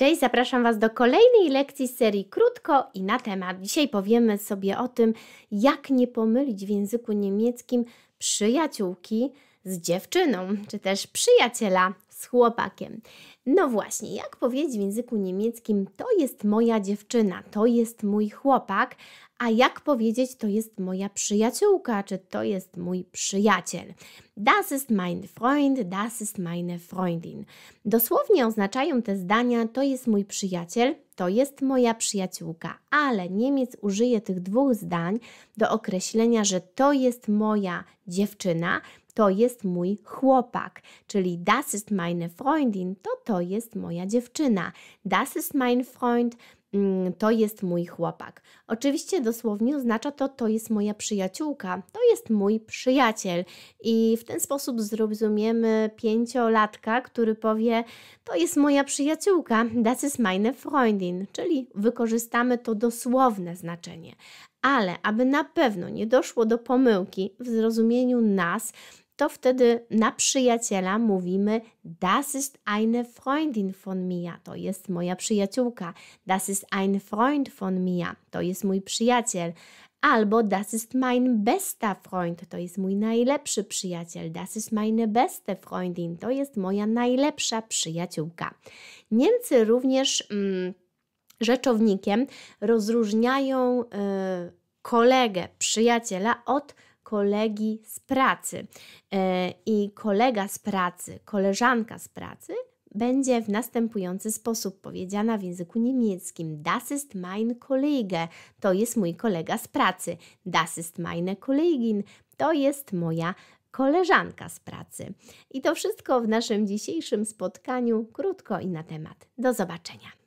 Cześć, zapraszam Was do kolejnej lekcji z serii Krótko i na temat. Dzisiaj powiemy sobie o tym, jak nie pomylić w języku niemieckim przyjaciółki z dziewczyną, czy też przyjaciela z chłopakiem. No właśnie, jak powiedzieć w języku niemieckim, to jest moja dziewczyna, to jest mój chłopak, a jak powiedzieć, to jest moja przyjaciółka, czy to jest mój przyjaciel. Das ist mein Freund, das ist meine Freundin. Dosłownie oznaczają te zdania, to jest mój przyjaciel, to jest moja przyjaciółka, ale Niemiec użyje tych dwóch zdań do określenia, że to jest moja dziewczyna, to jest mój chłopak, czyli das ist meine Freundin, to to jest moja dziewczyna. Das ist mein Freund, to jest mój chłopak. Oczywiście dosłownie oznacza to, to jest moja przyjaciółka, to jest mój przyjaciel. I w ten sposób zrozumiemy pięciolatka, który powie, to jest moja przyjaciółka, das ist meine Freundin, czyli wykorzystamy to dosłowne znaczenie. Ale aby na pewno nie doszło do pomyłki w zrozumieniu nas, to wtedy na przyjaciela mówimy Das ist eine Freundin von mir. To jest moja przyjaciółka. Das ist ein Freund von mir. To jest mój przyjaciel. Albo das ist mein bester Freund. To jest mój najlepszy przyjaciel. Das ist meine beste Freundin. To jest moja najlepsza przyjaciółka. Niemcy również mm, rzeczownikiem rozróżniają y, kolegę, przyjaciela od kolegi z pracy. E, I kolega z pracy, koleżanka z pracy będzie w następujący sposób powiedziana w języku niemieckim. Das ist mein Kollege. To jest mój kolega z pracy. Das ist meine Kollegin. To jest moja koleżanka z pracy. I to wszystko w naszym dzisiejszym spotkaniu, krótko i na temat. Do zobaczenia.